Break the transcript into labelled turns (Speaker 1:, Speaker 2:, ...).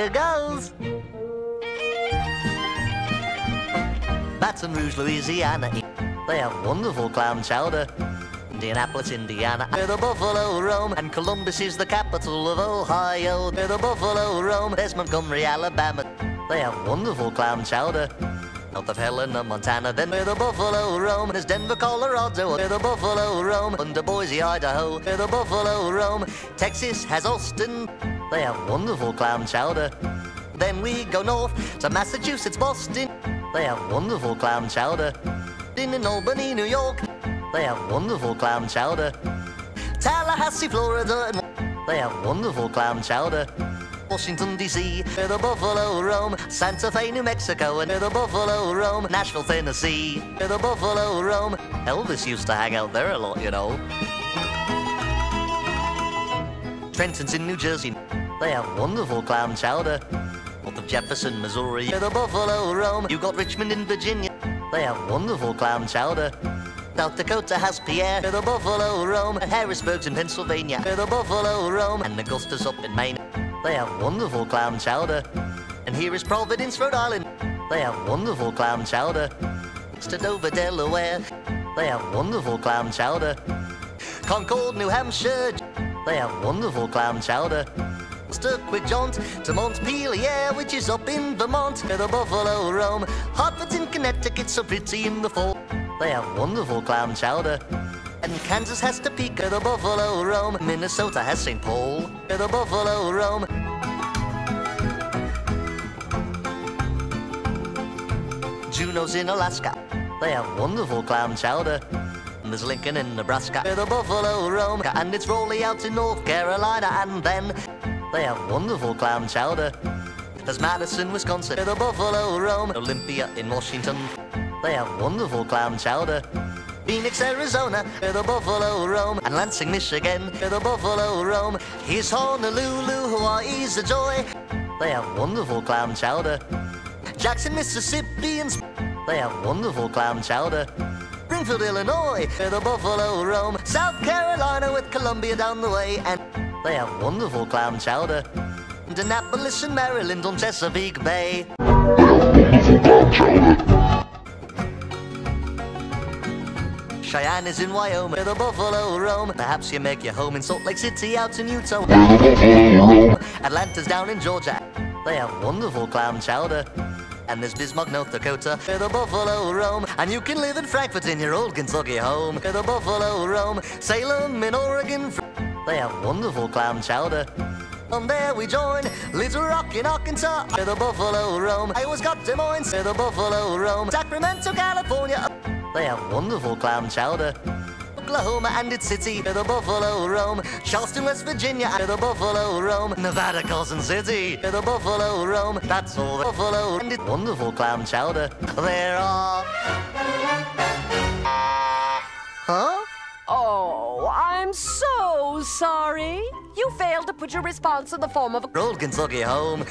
Speaker 1: here goes. Baton Rouge, Louisiana. They have wonderful clam chowder. Indianapolis, Indiana, where the buffalo roam, and Columbus is the capital of Ohio, where the buffalo roam. There's Montgomery, Alabama. They have wonderful clam chowder. North of Helena, Montana, then where the buffalo roam. There's Denver, Colorado, where the buffalo roam. Under Boise, Idaho, where the buffalo roam. Texas has Austin. They have wonderful clam chowder. Then we go north to Massachusetts, Boston. They have wonderful clam chowder. In in Albany, New York, they have wonderful clam chowder. Tallahassee, Florida, they have wonderful clam chowder. Washington, D.C., the buffalo roam. Santa Fe, New Mexico, and the buffalo roam. Nashville, Tennessee, the buffalo roam. Elvis used to hang out there a lot, you know. Trenton's in New Jersey. They have wonderful clam chowder. North of Jefferson, Missouri, the buffalo roam. You got Richmond in Virginia. They have wonderful clam chowder. South Dakota has Pierre, the buffalo roam. Harrisburg's in Pennsylvania, the buffalo roam. And Augusta's up in Maine. They have wonderful clam chowder. And here is Providence, Rhode Island. They have wonderful clam chowder. Next to Dover, Delaware. They have wonderful clam chowder. Concord, New Hampshire. They have wonderful clam chowder. A quick jaunt to Montpelier, which is up in Vermont, where the buffalo roam. Hartford's in Connecticut, so pretty in the fall. They have wonderful clam chowder. Kansas has Topeka, the buffalo roam. Minnesota has St. Paul, the buffalo roam. Juneau's in Alaska. They have wonderful clam chowder. There's Lincoln in Nebraska, the buffalo roam. And it's Raleigh out in North Carolina. And then they have wonderful clam chowder. There's Madison, Wisconsin, the buffalo roam. Olympia in Washington. They have wonderful clam chowder. Phoenix, Arizona, where the buffalo roam. And Lansing, Michigan, where the buffalo roam. Here's Honolulu, Hawaii's a joy. They have wonderful clam chowder. Jackson, Mississippi, and they have wonderful clam chowder. Springfield, Illinois, where the buffalo roam. South Carolina with Columbia down the way, and they have wonderful clam chowder. Annapolis and Maryland on Chesapeake Bay. Cheyenne is in Wyoming, where the buffalo roam. Perhaps you make your home in Salt Lake City, out in Utah. The buffalo roam. Atlanta's down in Georgia. They have wonderful clam chowder. And there's Bismarck, North Dakota, where the buffalo roam. And you can live in Frankfort in your old Kentucky home, where the buffalo roam. Salem in Oregon, they have wonderful clam chowder. From there we join Little Rock in Arkansas, where the buffalo roam. Iowa's got Des Moines, where the buffalo roam. Sacramento, California, they have wonderful clam chowder. Oklahoma and its city, the buffalo roam. Charleston, West Virginia, the buffalo roam. Nevada, Carson City, the buffalo roam. That's all the buffalo and its wonderful clam chowder. There are. Huh?
Speaker 2: Oh, I'm so sorry. You failed to put your response in the form of a
Speaker 1: Old Kentucky home.